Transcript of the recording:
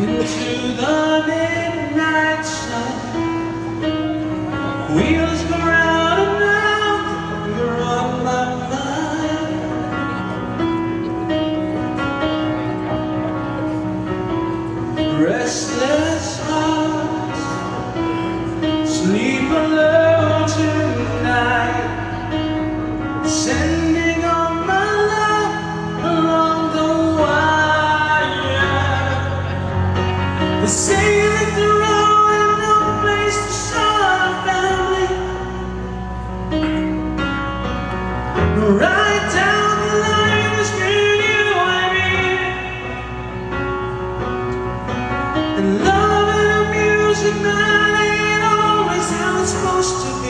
into the midnight sun. We'll And love and music night ain't always how it's supposed to be.